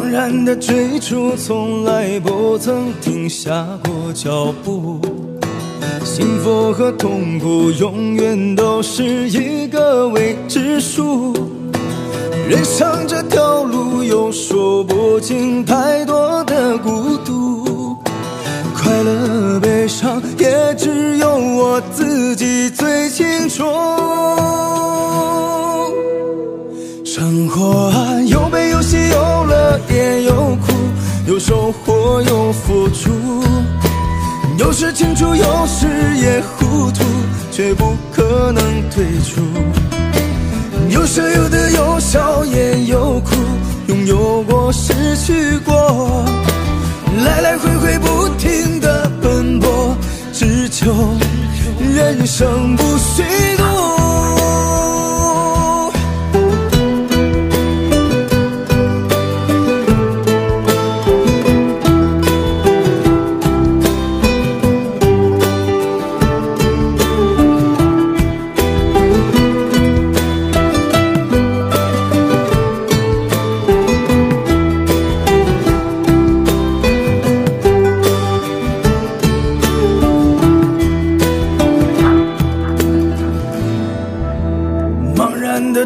茫然的追逐，从来不曾停下过脚步。幸福和痛苦，永远都是一个未知数。人生这条路，有说不尽太多的孤独。快乐悲伤，也只有我自己最清楚。生活啊，有悲有喜，有乐也有苦，有收获有付出，有时清楚，有时也糊涂，却不可能退出。有舍有得，有笑也有哭，拥有过，失去过，来来回回不停的奔波，只求人生不虚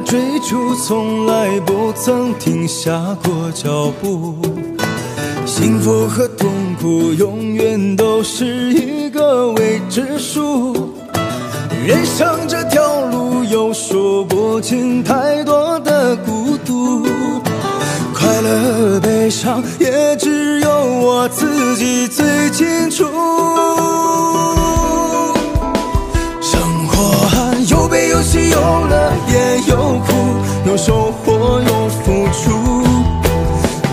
追逐，从来不曾停下过脚步。幸福和痛苦，永远都是一个未知数。人生这条路，有说不尽太多的孤独。快乐悲伤，也只有我自己最清楚。生活啊，有悲有喜，有乐有苦，有收获有付出，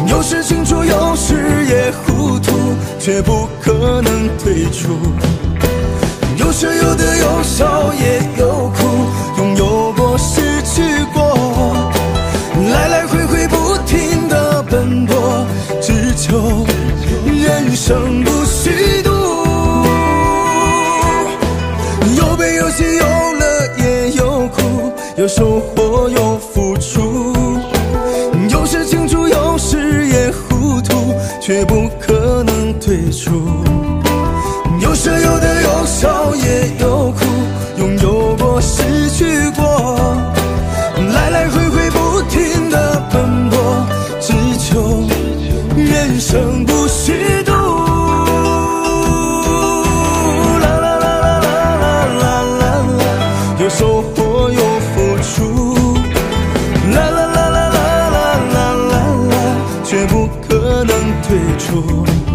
有时清楚，有时也糊涂，却不可能退出。有舍有得，有笑也有哭，拥有过，失去过，来来回回不停的奔波，只求人生。有收获有付出，有时清楚，有时也糊涂，却不可能退出。有舍有得，有笑也有哭，拥有过，失去过，来来回回不停的奔波，只求人生不虚日出